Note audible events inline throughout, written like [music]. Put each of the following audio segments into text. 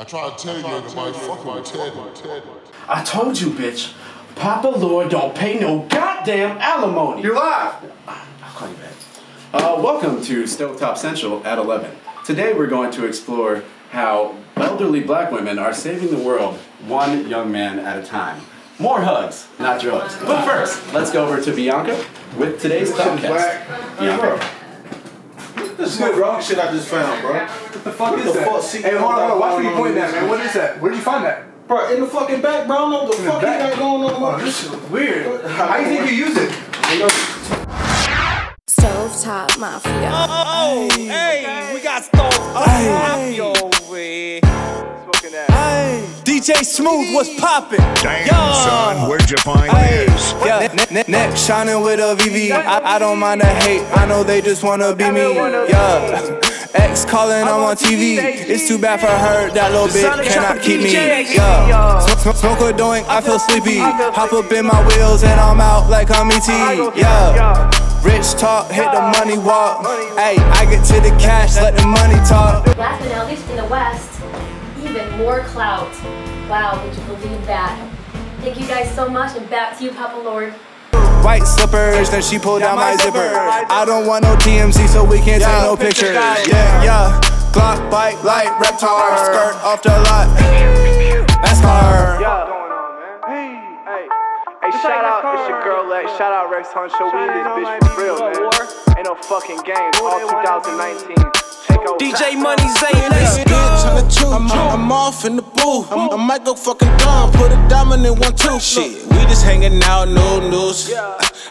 I tried to tell you, nobody fucking with Ted. I told you, bitch. Papa Lord don't pay no goddamn alimony. You're live. I'll call you back. Uh, welcome to Stovetop Central at 11. Today we're going to explore how elderly black women are saving the world one young man at a time. More hugs, not drugs. But first, let's go over to Bianca with today's podcast. Bianca. This is good, bro. Shit I just found, bro. What the fuck What is the that? fuck? See, hey, hold on, hold on. Watch where you pointing on at, in man. What is that? Where'd you find that? Bro, in the fucking back, bro. I don't know what the fuck you got going on. Oh, this is weird. How do you think you use it? Stovetop Mafia. Oh, hey, we got stove Mafia DJ Smooth was popping. Damn, son, where'd you find this? Yeah, neck, neck, neck shining with a VV. I, I don't mind the hate. I know they just wanna be me. Yeah. X calling, I'm on TV. It's too bad for her. That little bitch cannot keep me. Yeah. Smoke, smoke, smoke a doing, I feel sleepy. Hop up in my wheels and I'm out like I'm ET. Yeah. Rich talk, hit the money walk. Hey, I get to the cash, let the money talk. Last but not least, in the West, even more clout. Wow, would you believe that? Thank you guys so much, and back to you, Papa Lord. White slippers, then she pulled down my zipper. I don't want no TMZ, so we can't take no pictures. Yeah, yeah. Glock, bike, light, reptar, skirt off the lot. That's her. Hey, shout out, it's your girl Lex. Shout out Rexx Huncho. We in this bitch for real, man. Ain't no fucking games. All 2019. Take over. DJ Money Zane, let's go. I'm, I'm off in the booth. I'm, I might go fucking dumb. Put a diamond in one two. Shit, we just hanging out, no news.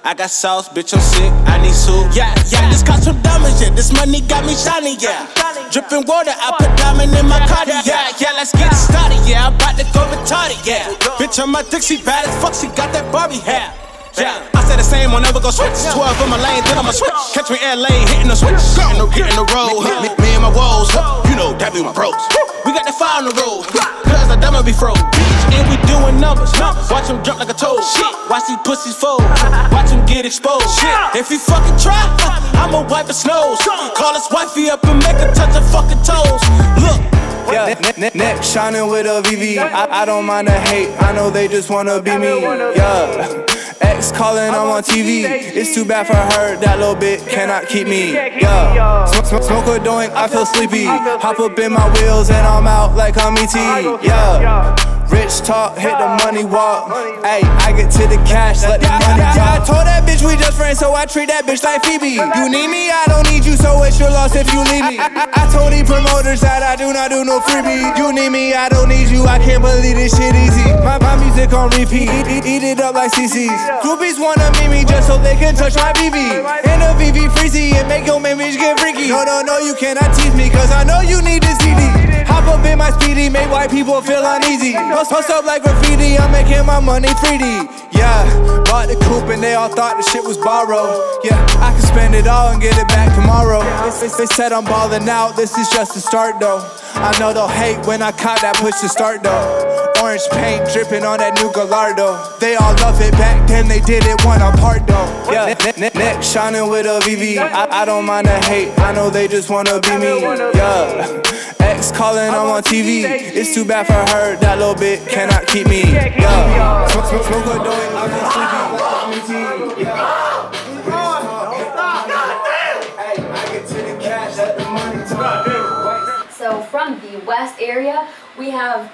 I got sauce, bitch, I'm sick. I need soup. Yeah, yeah. Just got some diamonds, yeah. This money got me shiny, yeah. Dripping water, I put diamond in my cardi, yeah. Yeah, let's get it started, yeah. I'm about to go retarded, yeah. Bitch, on my Dixie bad as fuck. She got that Barbie hair. Yeah, I said the same, I'll never go switch. 12 in my lane, then I'ma switch. Catch me in LA, hitting the switch. Getting the, getting the road. Me, me and my woes, you know, that be my bros. We got that fire on the road, cause the diamond be froze. And we doing numbers. Watch them jump like a toad. Shit, watch these pussies fold. Watch them get exposed. Shit, if you fucking try, I'ma wipe his nose. Call his wifey up and make her touch her fucking toes. Look. Yeah, neck, neck, neck shining with a VV. I, I don't mind the hate. I know they just wanna be me. Yeah. X calling, I'm on TV. It's too bad for her. That little bit cannot keep me. Yeah. Smoke, smoke, smoke a doing, I feel sleepy. Hop up in my wheels and I'm out like I'm ET. Yeah. Talk, hit the money walk. Hey, I get to the cash, let the money talk. I told that bitch we just friends, so I treat that bitch like Phoebe. You need me, I don't need you, so it's your loss if you leave me. I, I, I told these promoters that I do not do no freebie. You need me, I don't need you, I can't believe this shit easy. My, my music on repeat, eat, eat, eat it up like CC's. Groupies wanna meet me just so they can touch my BB. And a VV freezy and make your image get freaky. No, no, no, you cannot tease me, cause I know you need this CD. Hop up in my speedy, make white people feel uneasy. Post, post up like graffiti, I'm making my money 3D. Yeah, bought the coupe and they all thought the shit was borrowed. Yeah, I can spend it all and get it back tomorrow. They, they, they said I'm balling out, this is just the start though. I know they'll hate when I caught that push to start though. Orange paint dripping on that new Gallardo. They all love it back then, they did it one apart though. Yeah, neck, neck, neck shining with a VV. I, I don't mind the hate, I know they just wanna be me. Yeah. X calling, I'm on TV. It's too bad for her, that little bit cannot keep me. Yeah. Smoke, smoke, smoke a doing, I feel sleepy. Yeah. I get to the cash, let the money talk. So from the West area, we have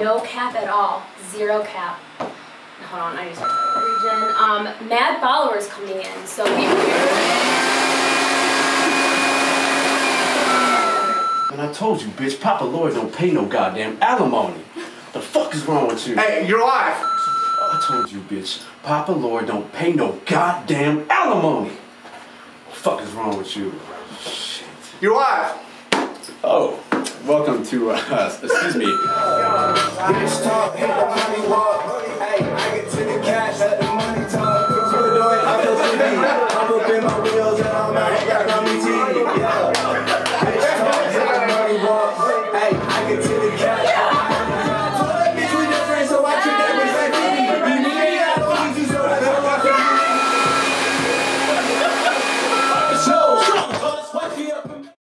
no cap at all, zero cap. Hold on, I just region. Um, mad followers coming in, so we. And I told you, bitch, Papa Lord don't pay no goddamn alimony. The fuck is wrong with you? Hey, you're live. I told you, bitch, Papa Lord don't pay no goddamn alimony. The fuck is wrong with you? Shit. You're live. Oh, welcome to, uh, [laughs] excuse me. Bitch talk, hit the money walk. Hey, I get to the cash, let the money talk.